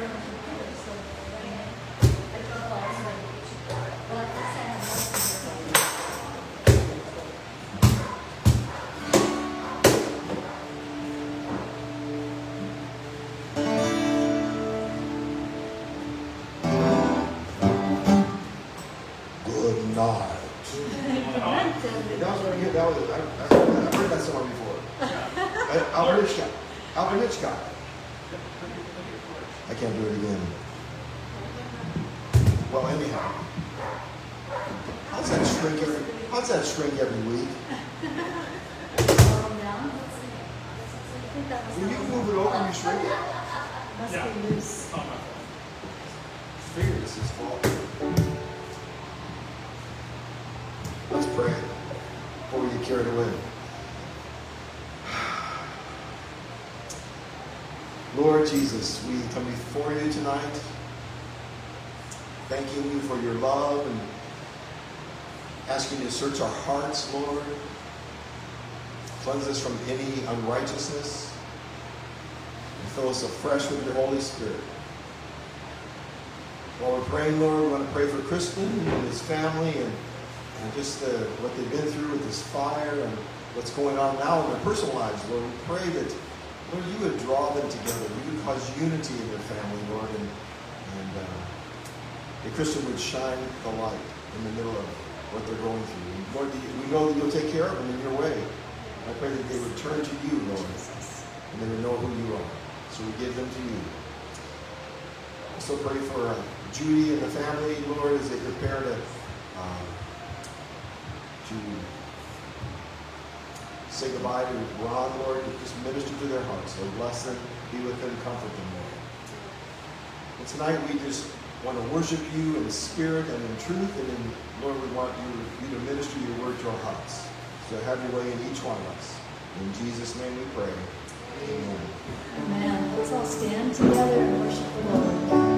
何? Lord Jesus, we come before you tonight, thanking you for your love and asking you to search our hearts, Lord. Cleanse us from any unrighteousness and fill us afresh with your Holy Spirit. While we're praying, Lord, we want to pray for Kristen and his family and, and just uh, what they've been through with this fire and what's going on now in their personal lives, Lord. We pray that, Lord, you would draw them together. You would cause unity in their family, Lord, and, and uh, that Kristen would shine the light in the middle of what they're going through. And Lord, we know that you'll take care of them in your way. I pray that they would turn to you, Lord, and they would know who you are. So we give them to you. Also pray for uh, Judy and the family, Lord, as they prepare to um, to say goodbye to Ron, Lord. Just minister to their hearts. Lord, bless them, be with them, comfort them, Lord. And tonight we just want to worship you in spirit and in truth, and in, Lord, we want you, you to minister your word to our hearts. So have your way in each one of us. In Jesus' name we pray. Amen. Amen. Let's all stand together and worship the Lord.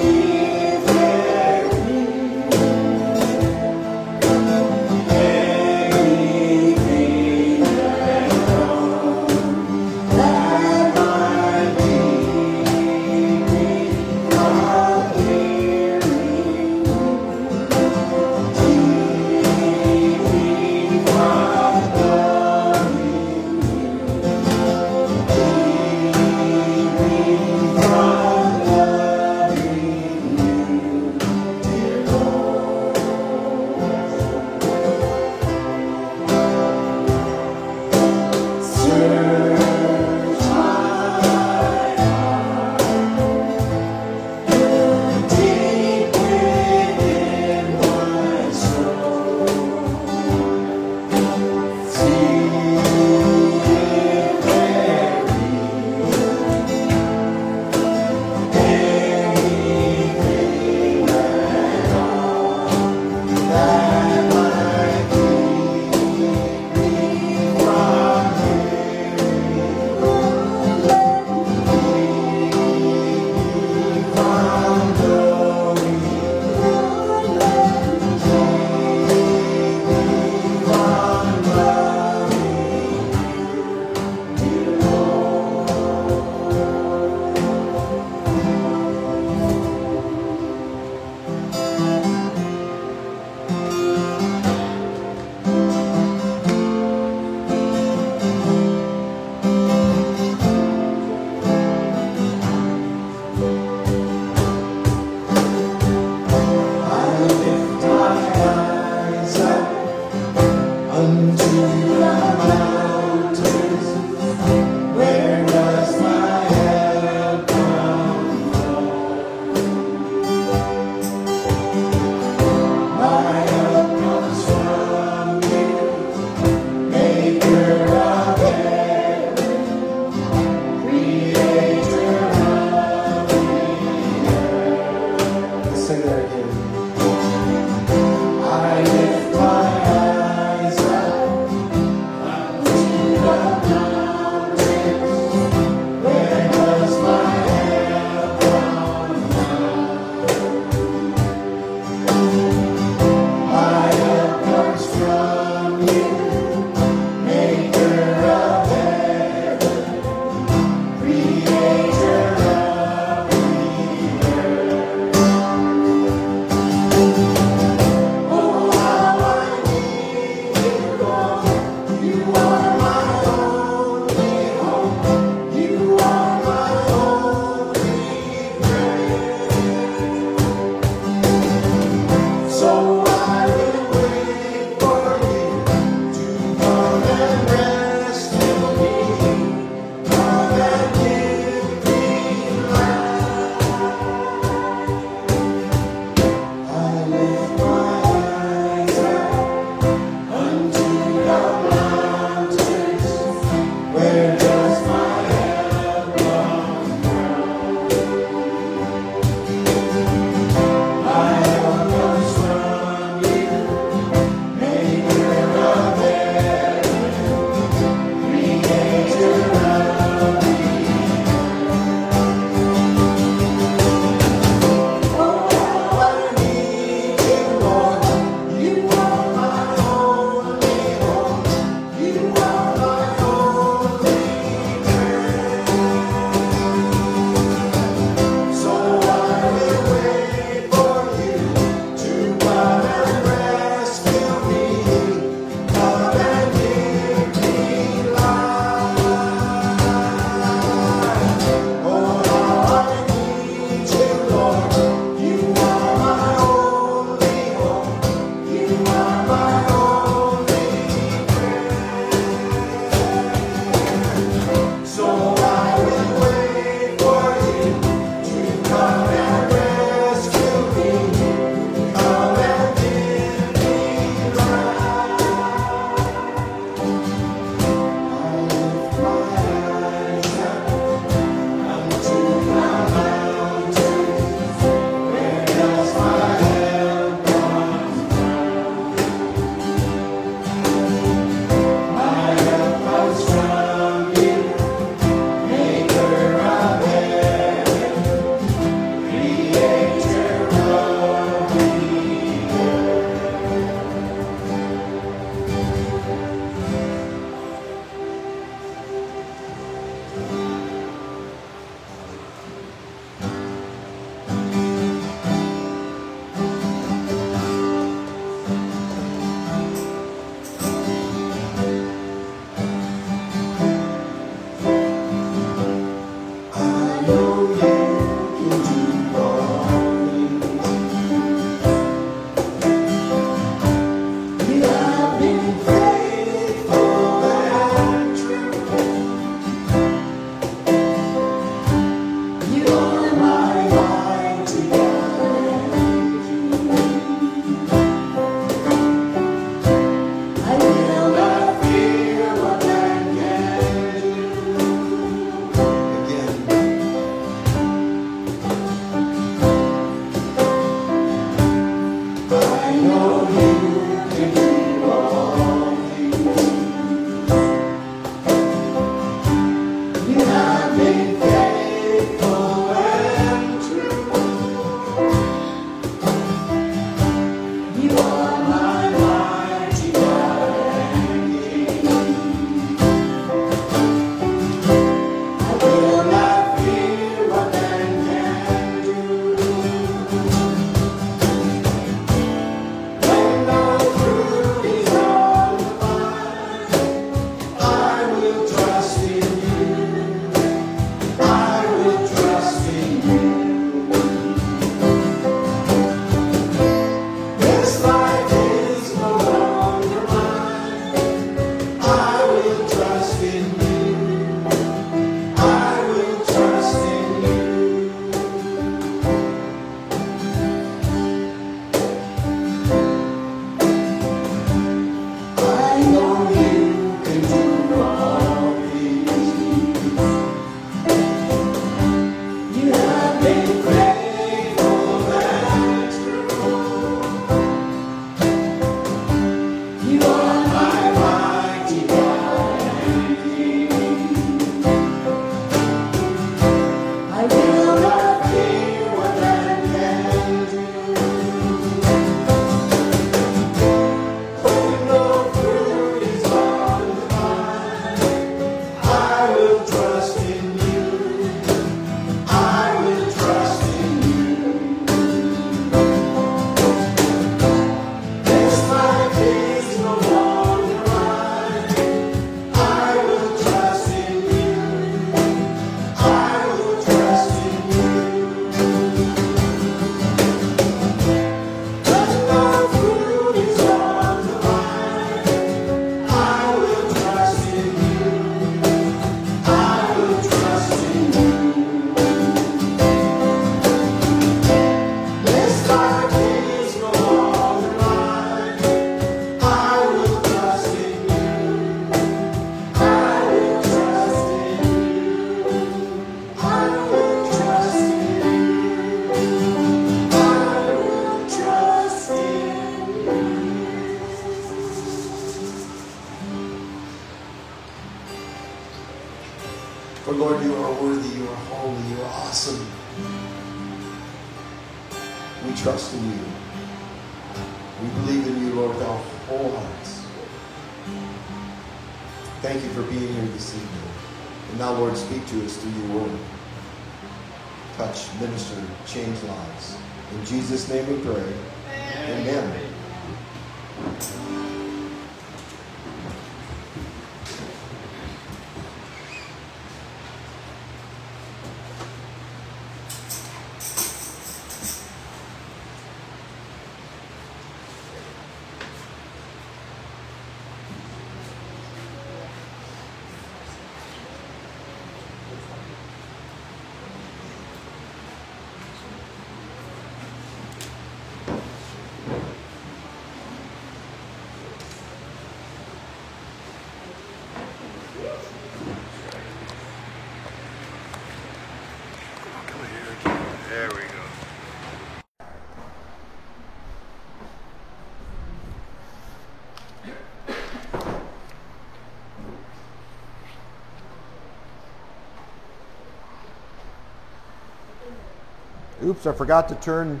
Oops, I forgot to turn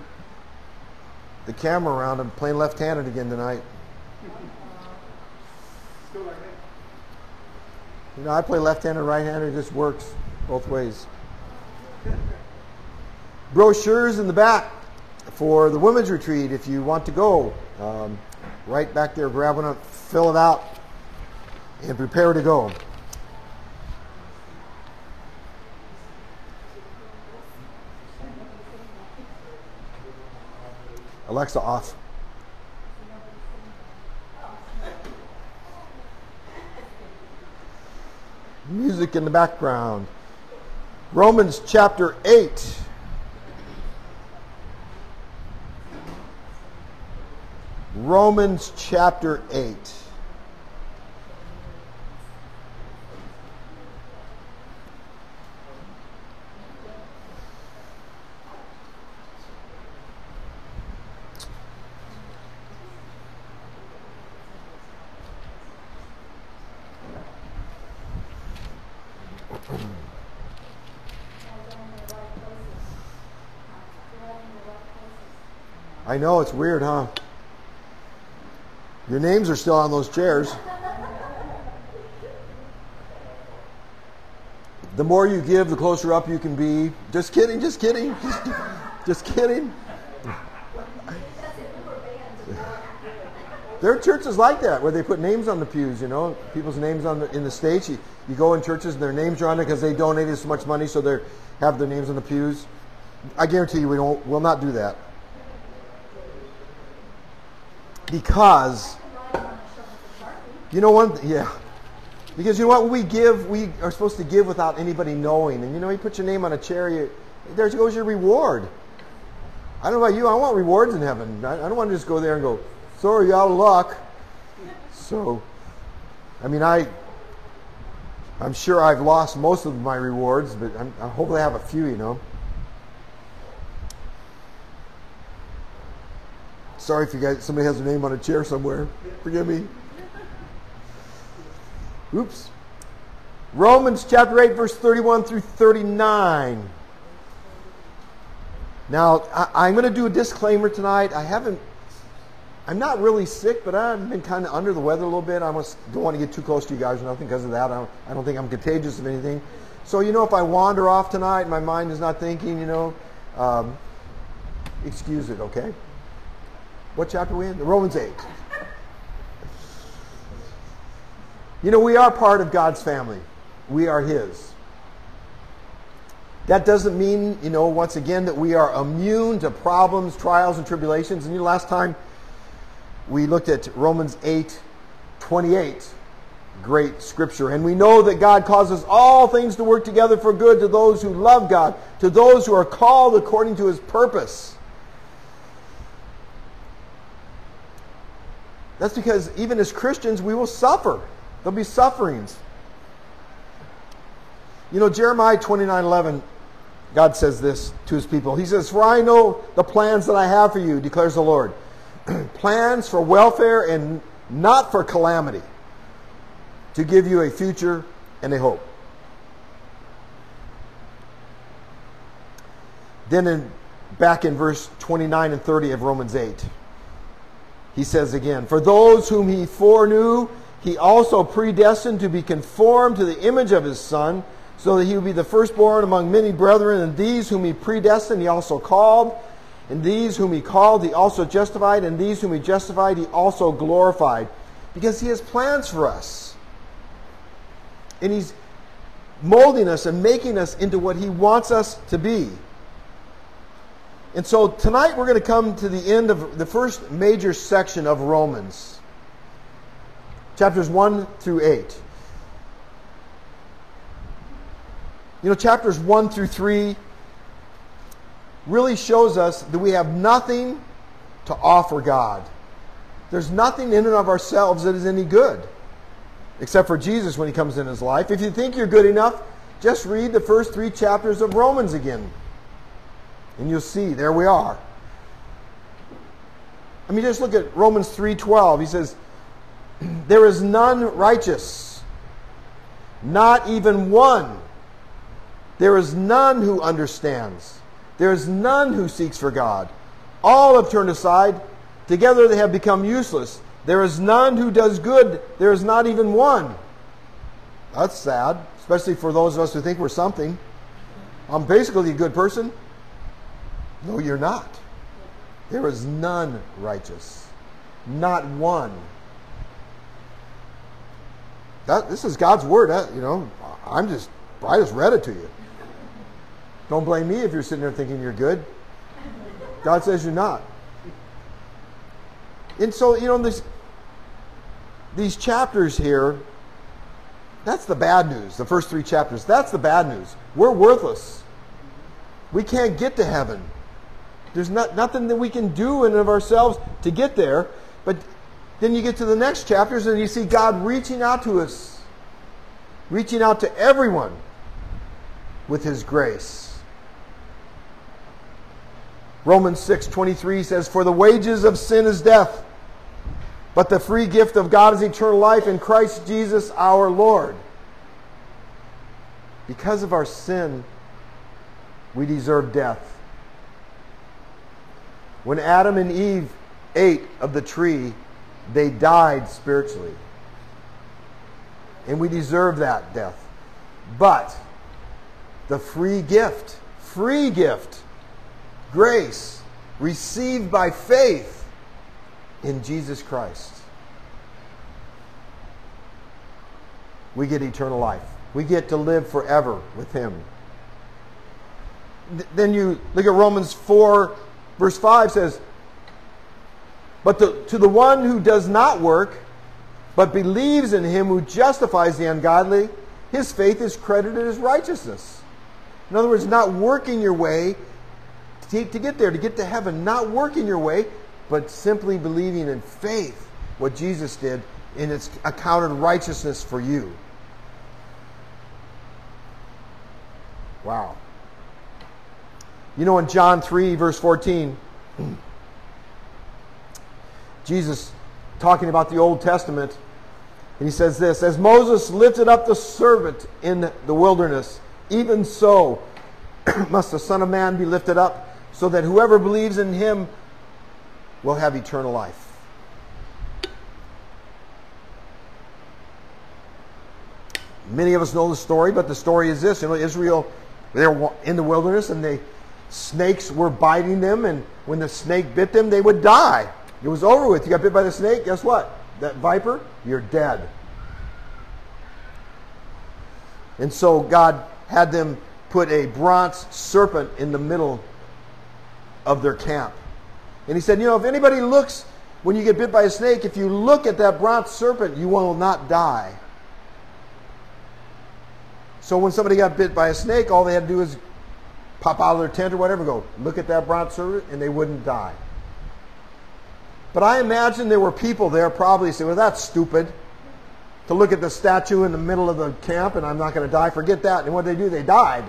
the camera around. I'm playing left-handed again tonight. You know, I play left-handed, right-handed. It just works both ways. Brochures in the back for the women's retreat if you want to go. Um, right back there, grab one up, fill it out, and prepare to go. Alexa off. Music in the background. Romans chapter 8. Romans chapter 8. I know it's weird, huh? Your names are still on those chairs. The more you give, the closer up you can be. Just kidding, just kidding. Just, just kidding. There are churches like that where they put names on the pews, you know, people's names on the, in the stage. You, you go in churches and their names are on it because they donated so much money, so they have their names on the pews. I guarantee you we don't, will not do that. Because, you know one, yeah. Because you know what, we give, we are supposed to give without anybody knowing. And you know, you put your name on a chair, you, there goes your reward. I don't know about you, I want rewards in heaven. I, don't want to just go there and go, sorry, out of luck. So, I mean, I, I'm sure I've lost most of my rewards, but I'm, I I have a few, you know. Sorry if you guys, somebody has their name on a chair somewhere. Forgive me. Oops. Romans chapter 8, verse 31 through 39. Now, I, I'm going to do a disclaimer tonight. I haven't, I'm not really sick, but I've been kind of under the weather a little bit. I almost don't want to get too close to you guys or nothing because of that. I don't, I don't think I'm contagious of anything. So, you know, if I wander off tonight, my mind is not thinking, you know, um, excuse it, okay? What chapter we in? The Romans 8. You know, we are part of God's family. We are His. That doesn't mean, you know, once again, that we are immune to problems, trials, and tribulations. And you know, last time we looked at Romans 8 28, great scripture. And we know that God causes all things to work together for good to those who love God, to those who are called according to His purpose. That's because even as Christians, we will suffer. There'll be sufferings. You know, Jeremiah 29 11, God says this to his people. He says, For I know the plans that I have for you, declares the Lord. plans for welfare and not for calamity, to give you a future and a hope. Then in back in verse 29 and 30 of Romans 8, he says again, For those whom he foreknew, he also predestined to be conformed to the image of his Son, so that he would be the firstborn among many brethren. And these whom he predestined, he also called. And these whom he called, he also justified. And these whom he justified, he also glorified. Because he has plans for us. And he's molding us and making us into what he wants us to be. And so tonight we're going to come to the end of the first major section of Romans, chapters 1 through 8. You know, chapters 1 through 3 really shows us that we have nothing to offer God. There's nothing in and of ourselves that is any good, except for Jesus when he comes in his life. If you think you're good enough, just read the first three chapters of Romans again. And you'll see, there we are. I mean, just look at Romans 3.12. He says, There is none righteous, not even one. There is none who understands. There is none who seeks for God. All have turned aside. Together they have become useless. There is none who does good. There is not even one. That's sad, especially for those of us who think we're something. I'm basically a good person. No, you're not. There is none righteous, not one. That, this is God's word. You know, I'm just, I just read it to you. Don't blame me if you're sitting there thinking you're good. God says you're not. And so, you know, this, these chapters here, that's the bad news. The first three chapters, that's the bad news. We're worthless. We can't get to heaven. There's not, nothing that we can do in and of ourselves to get there. But then you get to the next chapters and you see God reaching out to us, reaching out to everyone with his grace. Romans 6:23 says for the wages of sin is death but the free gift of God is eternal life in Christ Jesus our Lord. Because of our sin we deserve death. When Adam and Eve ate of the tree, they died spiritually. And we deserve that death. But the free gift, free gift, grace received by faith in Jesus Christ. We get eternal life. We get to live forever with Him. Then you look at Romans 4, verse 5 says, But the, to the one who does not work, but believes in Him who justifies the ungodly, his faith is credited as righteousness. In other words, not working your way to, to get there, to get to heaven, not working your way, but simply believing in faith what Jesus did, and it's accounted righteousness for you. Wow. You know, in John 3, verse 14, Jesus talking about the Old Testament, and he says this As Moses lifted up the servant in the wilderness, even so must the Son of Man be lifted up, so that whoever believes in him will have eternal life. Many of us know the story, but the story is this: you know, Israel, they were in the wilderness, and the snakes were biting them, and when the snake bit them, they would die. It was over with. You got bit by the snake. Guess what? That viper, you're dead. And so God had them put a bronze serpent in the middle of their camp. And he said, You know, if anybody looks, when you get bit by a snake, if you look at that bronze serpent, you will not die. So when somebody got bit by a snake, all they had to do is pop out of their tent or whatever, go look at that bronze serpent, and they wouldn't die. But I imagine there were people there probably saying, Well, that's stupid to look at the statue in the middle of the camp and I'm not going to die. Forget that. And what they do? They died.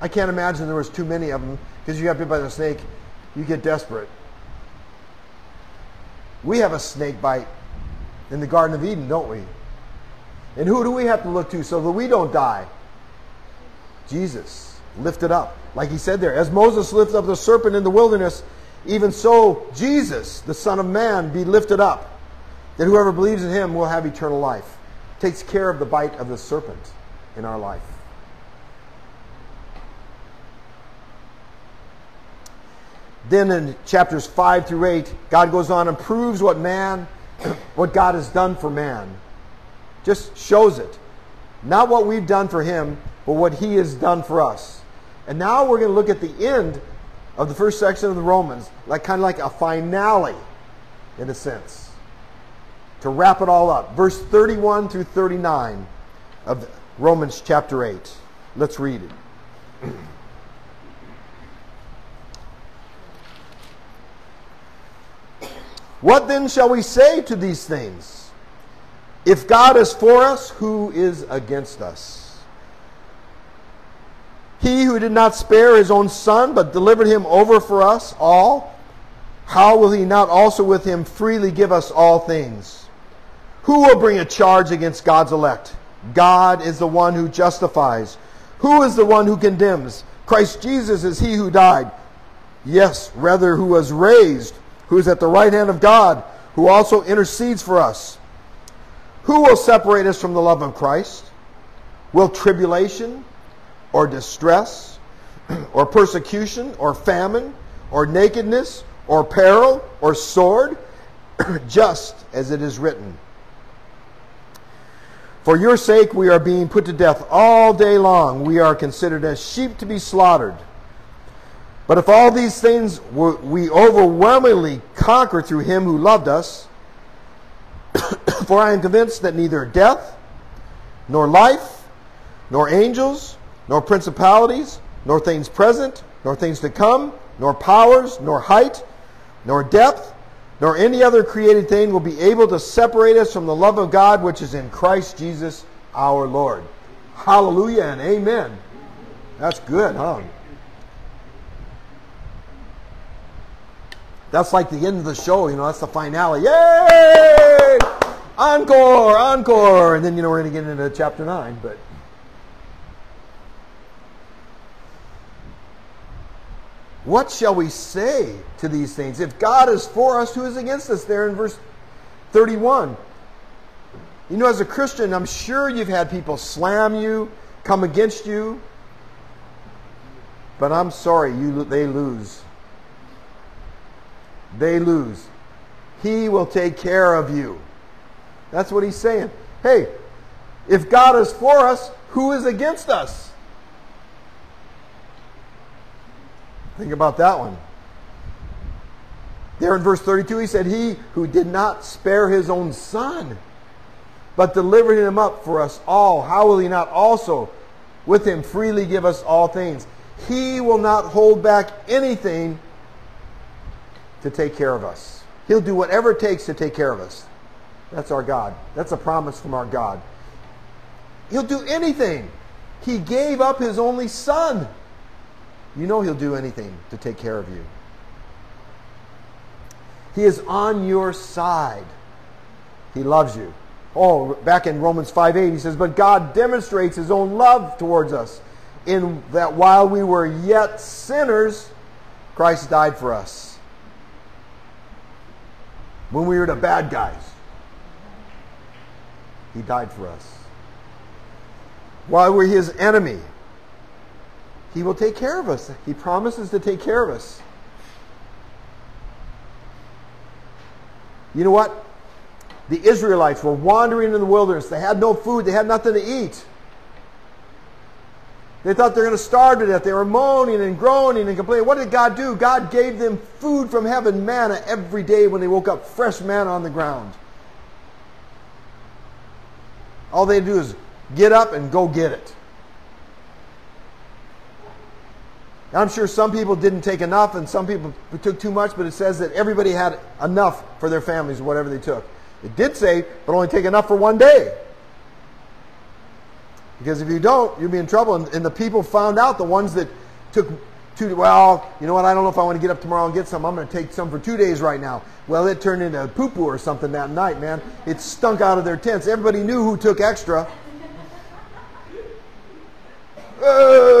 I can't imagine there was too many of them because you got bit by the snake, you get desperate. We have a snake bite in the Garden of Eden, don't we? And who do we have to look to so that we don't die? Jesus. lifted up. Like he said there, as Moses lifted up the serpent in the wilderness, even so Jesus, the Son of Man, be lifted up, that whoever believes in him will have eternal life. Takes care of the bite of the serpent in our life. Then in chapters 5 through 8, God goes on and proves what man, what God has done for man. Just shows it. Not what we've done for him, but what he has done for us. And now we're going to look at the end of the first section of the Romans, like kind of like a finale, in a sense, to wrap it all up. Verse 31 through 39 of Romans chapter 8. Let's read it. What then shall we say to these things? If God is for us, who is against us? He who did not spare his own son, but delivered him over for us all, how will he not also with him freely give us all things? Who will bring a charge against God's elect? God is the one who justifies. Who is the one who condemns? Christ Jesus is he who died. Yes, rather, who was raised, who is at the right hand of God, who also intercedes for us. Who will separate us from the love of Christ? Will tribulation, or distress, or persecution, or famine, or nakedness, or peril, or sword? Just as it is written. For your sake we are being put to death all day long. We are considered as sheep to be slaughtered. But if all these things we overwhelmingly conquer through him who loved us, for I am convinced that neither death, nor life, nor angels, nor principalities, nor things present, nor things to come, nor powers, nor height, nor depth, nor any other created thing will be able to separate us from the love of God which is in Christ Jesus our Lord. Hallelujah and amen. That's good, huh? That's like the end of the show, you know, that's the finale. Yay! Encore, encore. And then, you know, we're going to get into chapter 9, but. What shall we say to these things? If God is for us, who is against us? There in verse 31. You know, as a Christian, I'm sure you've had people slam you, come against you. But I'm sorry, you, they lose. They lose. He will take care of you. That's what he's saying. Hey, if God is for us, who is against us? Think about that one. There in verse 32, he said, He who did not spare his own son, but delivered him up for us all, how will he not also with him freely give us all things? He will not hold back anything to take care of us. He'll do whatever it takes to take care of us. That's our God. That's a promise from our God. He'll do anything. He gave up his only son. You know he'll do anything to take care of you. He is on your side. He loves you. Oh, back in Romans 5 8, he says, But God demonstrates his own love towards us in that while we were yet sinners, Christ died for us. When we were the bad guys, he died for us. While we're his enemy, he will take care of us. He promises to take care of us. You know what? The Israelites were wandering in the wilderness. They had no food, they had nothing to eat. They thought they were going to starve to death. They were moaning and groaning and complaining. What did God do? God gave them food from heaven, manna, every day when they woke up, fresh manna on the ground. All they do is get up and go get it. I'm sure some people didn't take enough and some people took too much, but it says that everybody had enough for their families, whatever they took. It did say, but only take enough for one day. Because if you don't, you'll be in trouble. And, and the people found out, the ones that took two, well, you know what, I don't know if I want to get up tomorrow and get some. I'm going to take some for two days right now. Well, it turned into poo-poo or something that night, man. It stunk out of their tents. Everybody knew who took extra. Uh,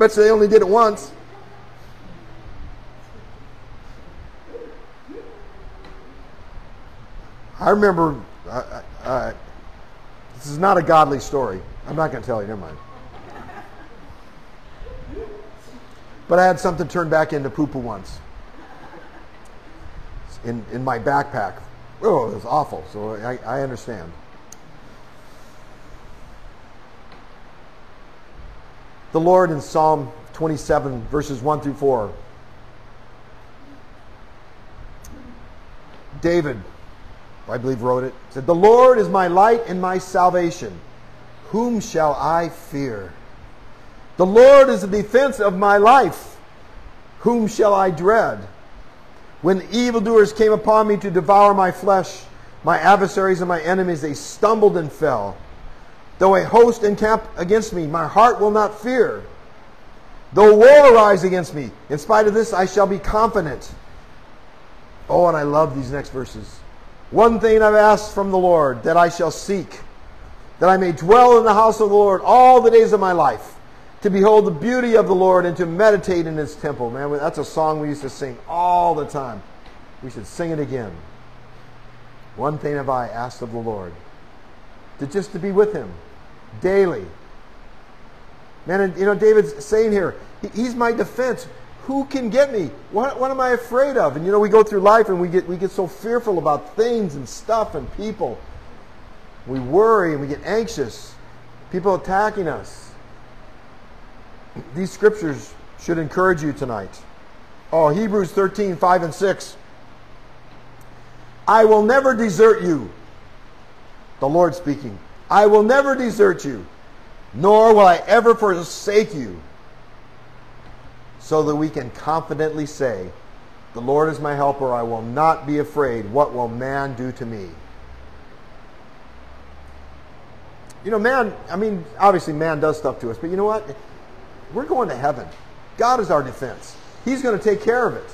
bet you they only did it once. I remember, I, I, I, this is not a godly story. I'm not going to tell you, never mind. But I had something turned back into poo poo once in, in my backpack. Oh, it was awful. So I, I understand. The Lord in Psalm 27, verses 1 through 4. David, I believe, wrote it. Said, The Lord is my light and my salvation. Whom shall I fear? The Lord is the defense of my life. Whom shall I dread? When evildoers came upon me to devour my flesh, my adversaries and my enemies, they stumbled and fell. Though a host encamp against me, my heart will not fear. Though war arise against me, in spite of this, I shall be confident. Oh, and I love these next verses. One thing I've asked from the Lord that I shall seek, that I may dwell in the house of the Lord all the days of my life, to behold the beauty of the Lord and to meditate in his temple. Man, that's a song we used to sing all the time. We should sing it again. One thing have I asked of the Lord, to just to be with him daily. Man, you know, David's saying here, he's my defense. Who can get me? What, what am I afraid of? And you know, we go through life and we get, we get so fearful about things and stuff and people. We worry and we get anxious. People attacking us. These scriptures should encourage you tonight. Oh, Hebrews 13, 5 and 6. I will never desert you. The Lord speaking. I will never desert you, nor will I ever forsake you. So that we can confidently say, The Lord is my helper. I will not be afraid. What will man do to me? You know, man, I mean, obviously man does stuff to us, but you know what? We're going to heaven. God is our defense. He's going to take care of it.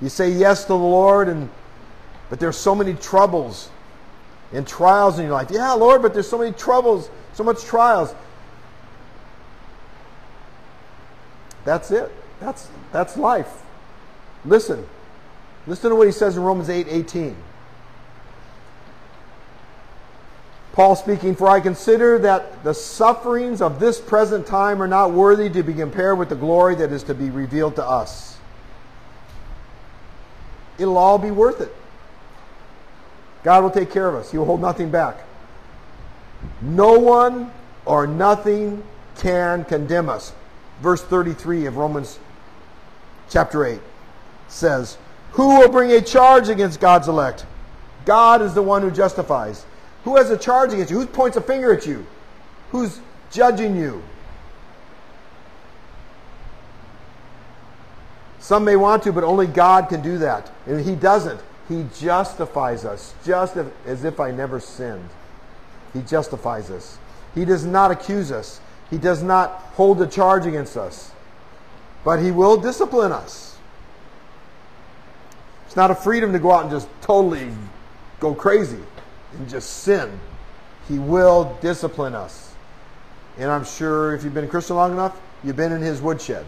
You say yes to the Lord, and but there's so many troubles and trials in your life. Yeah, Lord, but there's so many troubles, so much trials. That's it. That's that's life. Listen. Listen to what he says in Romans 8 18. Paul speaking, For I consider that the sufferings of this present time are not worthy to be compared with the glory that is to be revealed to us. It'll all be worth it. God will take care of us, He will hold nothing back. No one or nothing can condemn us. Verse 33 of Romans chapter 8 says, Who will bring a charge against God's elect? God is the one who justifies. Who has a charge against you? Who points a finger at you? Who's judging you? Some may want to, but only God can do that. And He doesn't. He justifies us, just as if I never sinned. He justifies us. He does not accuse us. He does not hold a charge against us. But He will discipline us. It's not a freedom to go out and just totally go crazy and just sin. He will discipline us. And I'm sure if you've been a Christian long enough, you've been in His woodshed.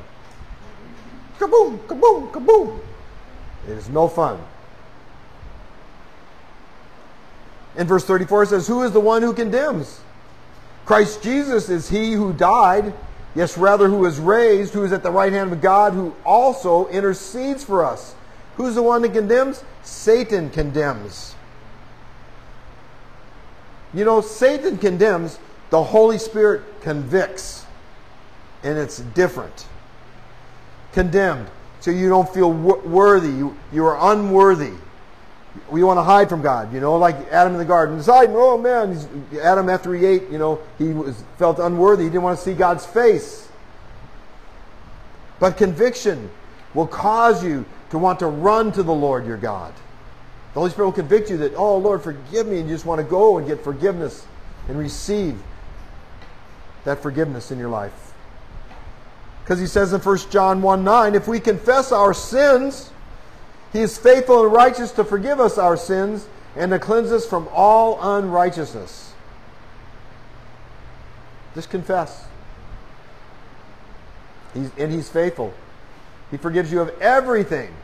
Kaboom, kaboom, kaboom. It is no fun. In verse 34 it says, Who is the one who condemns? Christ Jesus is he who died, yes, rather, who is raised, who is at the right hand of God, who also intercedes for us. Who's the one that condemns? Satan condemns. You know, Satan condemns, the Holy Spirit convicts. And it's different. Condemned. So you don't feel worthy. You, you are unworthy. We want to hide from God, you know, like Adam in the garden. Deciding, oh man, he's, Adam after he ate, you know, he was, felt unworthy. He didn't want to see God's face. But conviction will cause you to want to run to the Lord your God. The Holy Spirit will convict you that, oh Lord, forgive me, and you just want to go and get forgiveness and receive that forgiveness in your life. Because he says in 1 John 1 9, if we confess our sins, he is faithful and righteous to forgive us our sins and to cleanse us from all unrighteousness. Just confess. He's, and He's faithful. He forgives you of everything.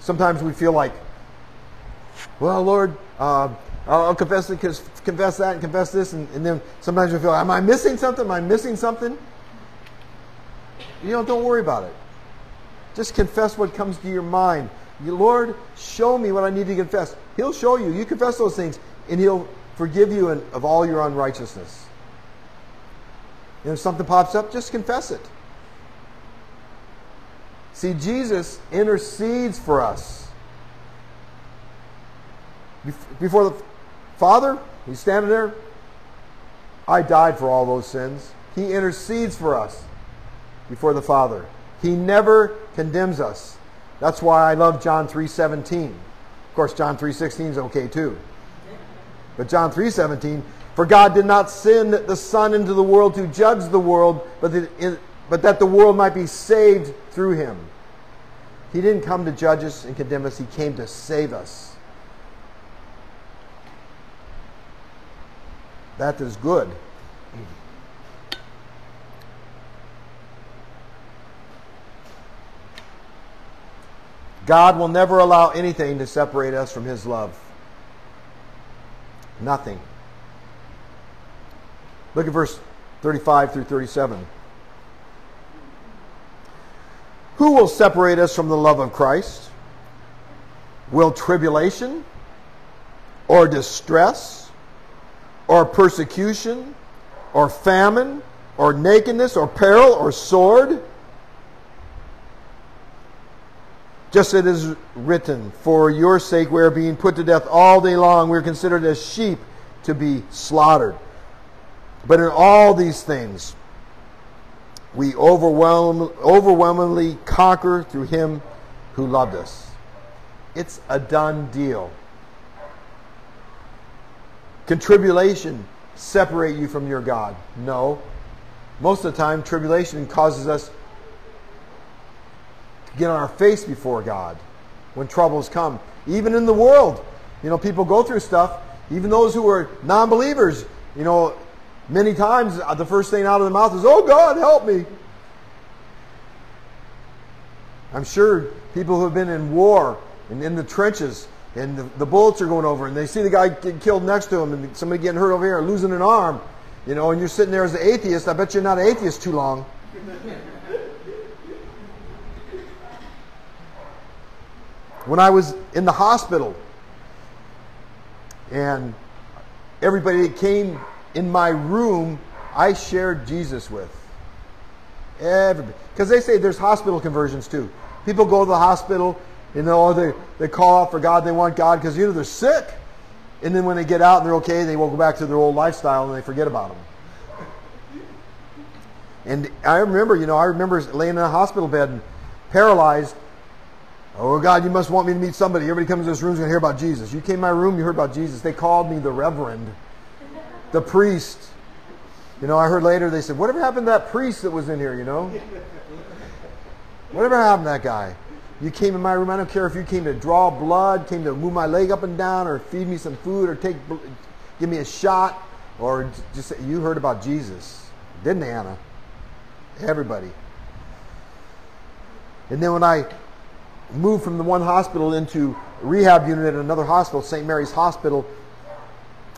Sometimes we feel like, well, Lord, uh, I'll confess, confess that and confess this. And, and then sometimes we feel, am I missing something? Am I missing something? You know, don't worry about it. Just confess what comes to your mind. Lord, show me what I need to confess. He'll show you. You confess those things, and He'll forgive you of all your unrighteousness. And if something pops up, just confess it. See, Jesus intercedes for us. Before the Father, He's standing there. I died for all those sins. He intercedes for us before the Father. He never condemns us. That's why I love John 3:17. Of course, John 3:16 is okay too. But John 3:17, for God did not send the Son into the world to judge the world, but that, but that the world might be saved through him. He didn't come to judge us and condemn us, he came to save us. That is good. God will never allow anything to separate us from his love. Nothing. Look at verse 35 through 37. Who will separate us from the love of Christ? Will tribulation or distress or persecution or famine or nakedness or peril or sword? Just as it is written, For your sake we are being put to death all day long. We are considered as sheep to be slaughtered. But in all these things, we overwhelm, overwhelmingly conquer through him who loved us. It's a done deal. Can tribulation separate you from your God? No. Most of the time, tribulation causes us get on our face before God when troubles come. Even in the world, you know, people go through stuff. Even those who are non believers, you know, many times uh, the first thing out of the mouth is, Oh God, help me. I'm sure people who have been in war and in the trenches and the, the bullets are going over and they see the guy get killed next to him and somebody getting hurt over here, losing an arm, you know, and you're sitting there as an atheist. I bet you're not an atheist too long. When I was in the hospital and everybody that came in my room, I shared Jesus with. Everybody. Because they say there's hospital conversions too. People go to the hospital, you know, they, they call out for God, they want God because either they're sick, and then when they get out and they're okay, they will go back to their old lifestyle and they forget about them. And I remember, you know, I remember laying in a hospital bed and paralyzed. Oh God, you must want me to meet somebody. Everybody comes to this room is going to hear about Jesus. You came in my room, you heard about Jesus. They called me the Reverend, the priest. You know, I heard later they said, whatever happened to that priest that was in here, you know? Whatever happened to that guy? You came in my room, I don't care if you came to draw blood, came to move my leg up and down, or feed me some food, or take, give me a shot, or just you heard about Jesus, didn't Anna? Everybody. And then when I moved from the one hospital into rehab unit at another hospital, St. Mary's Hospital,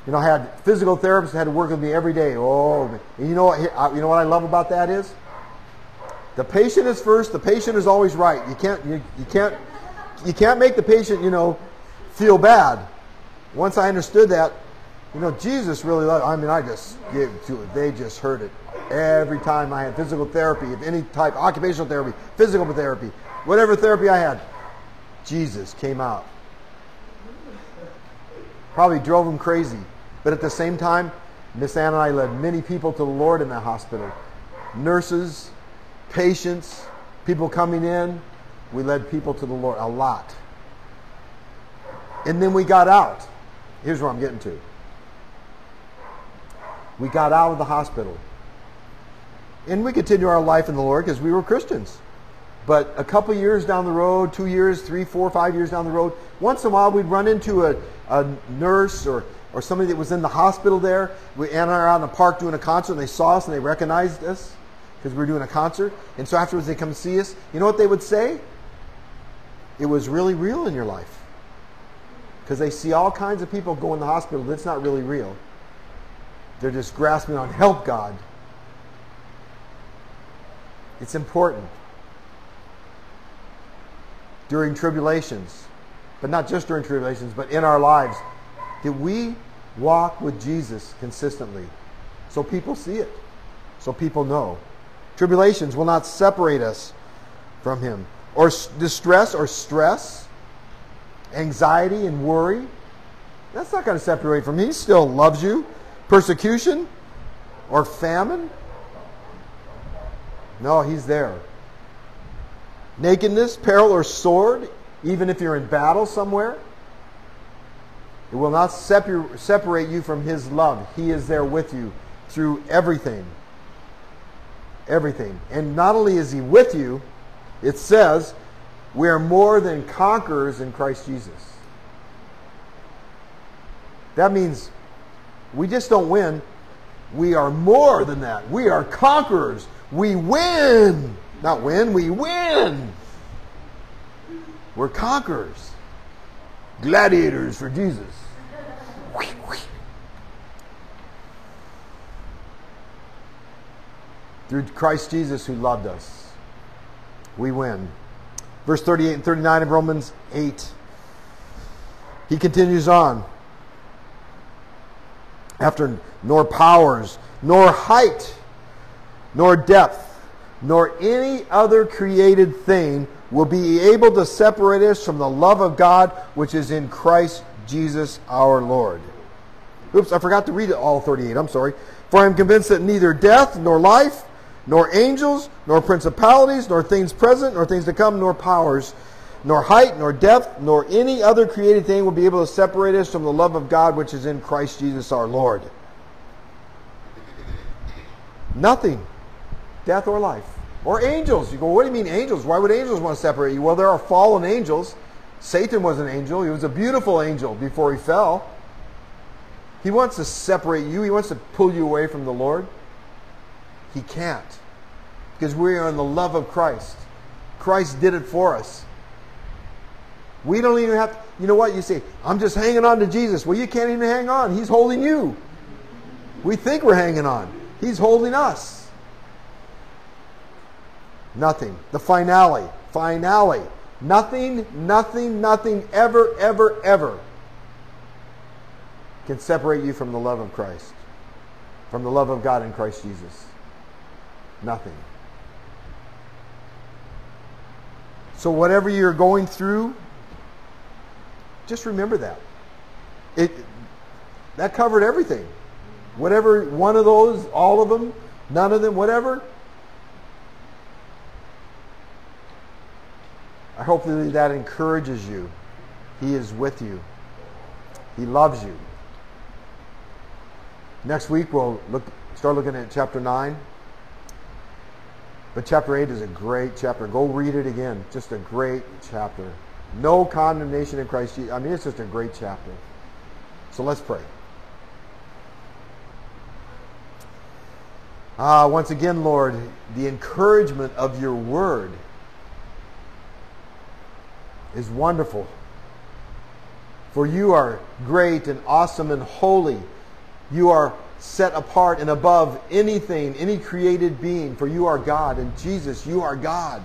you know, I had physical therapists that had to work with me every day. Oh, and you know what? You know what I love about that is the patient is first. The patient is always right. You can't you, you can't you can't make the patient you know feel bad. Once I understood that, you know, Jesus really loved. I mean, I just gave to it. They just heard it every time I had physical therapy of any type, occupational therapy, physical therapy, whatever therapy I had. Jesus came out. Probably drove them crazy. But at the same time, Miss Ann and I led many people to the Lord in that hospital. Nurses, patients, people coming in. We led people to the Lord a lot. And then we got out. Here's where I'm getting to. We got out of the hospital. And we continued our life in the Lord because we were Christians. But a couple years down the road, two years, three, four, five years down the road, once in a while we'd run into a, a nurse or, or somebody that was in the hospital there. We and I are out in the park doing a concert, and they saw us and they recognized us because we were doing a concert. And so afterwards, they come see us. You know what they would say? It was really real in your life because they see all kinds of people go in the hospital that's not really real. They're just grasping on help God. It's important during tribulations, but not just during tribulations, but in our lives, that we walk with Jesus consistently so people see it, so people know. Tribulations will not separate us from Him. Or distress or stress, anxiety and worry, that's not going to separate from Him. He still loves you. Persecution or famine, no, He's there nakedness, peril, or sword, even if you're in battle somewhere, it will not separate you from His love. He is there with you through everything. Everything. And not only is He with you, it says, we are more than conquerors in Christ Jesus. That means we just don't win. We are more than that. We are conquerors. We win. Not win, we win. We're conquerors. Gladiators for Jesus. Through Christ Jesus who loved us, we win. Verse 38 and 39 of Romans 8. He continues on. After, nor powers, nor height, nor depth, nor any other created thing will be able to separate us from the love of God which is in Christ Jesus our Lord. Oops, I forgot to read it all 38. I'm sorry. For I am convinced that neither death, nor life, nor angels, nor principalities, nor things present, nor things to come, nor powers, nor height, nor depth, nor any other created thing will be able to separate us from the love of God which is in Christ Jesus our Lord. Nothing death or life. Or angels. You go, what do you mean angels? Why would angels want to separate you? Well, there are fallen angels. Satan was an angel. He was a beautiful angel before he fell. He wants to separate you. He wants to pull you away from the Lord. He can't. Because we are in the love of Christ. Christ did it for us. We don't even have to, you know what? You say, I'm just hanging on to Jesus. Well, you can't even hang on. He's holding you. We think we're hanging on. He's holding us. Nothing. The finale. Finale. Nothing, nothing, nothing ever, ever, ever can separate you from the love of Christ, from the love of God in Christ Jesus. Nothing. So, whatever you're going through, just remember that. It, that covered everything. Whatever one of those, all of them, none of them, whatever, I hope that that encourages you. He is with you. He loves you. Next week we'll look start looking at chapter 9. But chapter 8 is a great chapter. Go read it again. Just a great chapter. No condemnation in Christ Jesus. I mean, it's just a great chapter. So let's pray. Ah, once again, Lord, the encouragement of your word is wonderful. For you are great and awesome and holy. You are set apart and above anything, any created being, for you are God. And Jesus, you are God.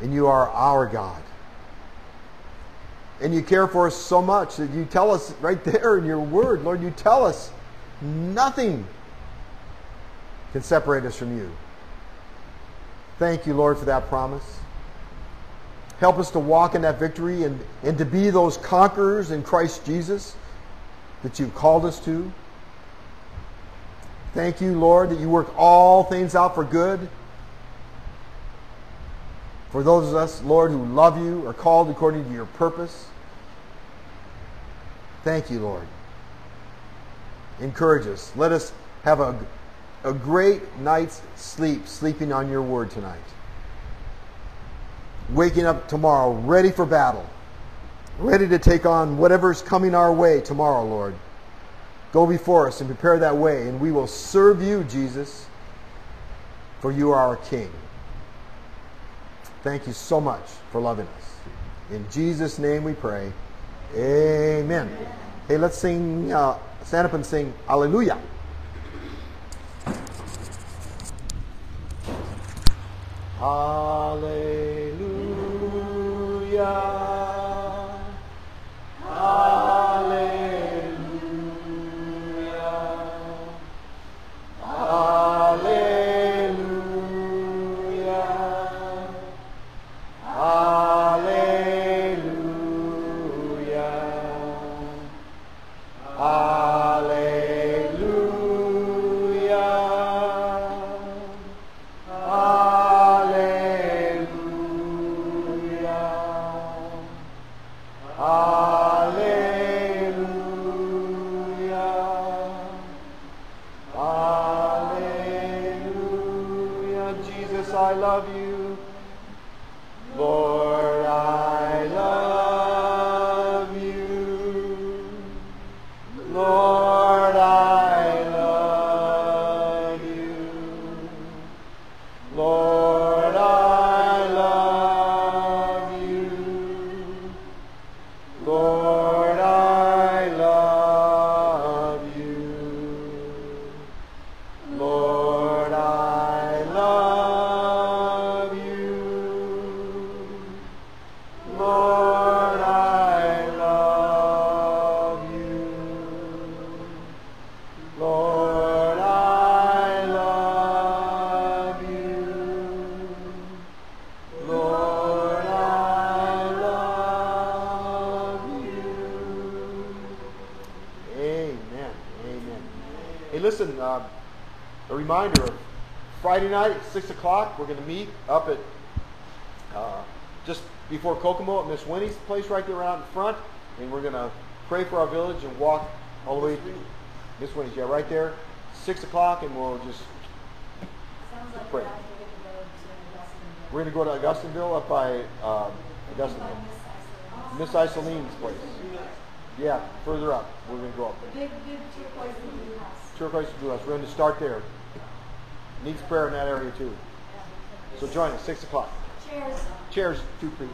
And you are our God. And you care for us so much that you tell us right there in your word, Lord, you tell us nothing can separate us from you. Thank you, Lord, for that promise. Help us to walk in that victory and, and to be those conquerors in Christ Jesus that you've called us to. Thank you, Lord, that you work all things out for good. For those of us, Lord, who love you, are called according to your purpose. Thank you, Lord. Encourage us. Let us have a, a great night's sleep, sleeping on your word tonight waking up tomorrow ready for battle, ready to take on whatever's coming our way tomorrow, Lord. Go before us and prepare that way, and we will serve you, Jesus, for you are our King. Thank you so much for loving us. In Jesus' name we pray. Amen. Hey, let's sing, uh, stand up and sing Hallelujah. Hallelujah. Hallelujah. Hallelujah. 6 o'clock, we're going to meet up at uh, just before Kokomo at Miss Winnie's place right there out in front. And we're going to pray for our village and walk all the way to Miss Winnie's, yeah, right there. 6 o'clock, and we'll just, like Pray. we're going to go to we're going to go to Augustineville up by um, Augustineville. Miss Isolene's place. Yeah, further up. We're going to go up there. Big, big turquoise blue house. Turquoise and Blue House. We're going to start there. Needs prayer in that area too. So join us, 6 o'clock. Chairs. Chairs, two please.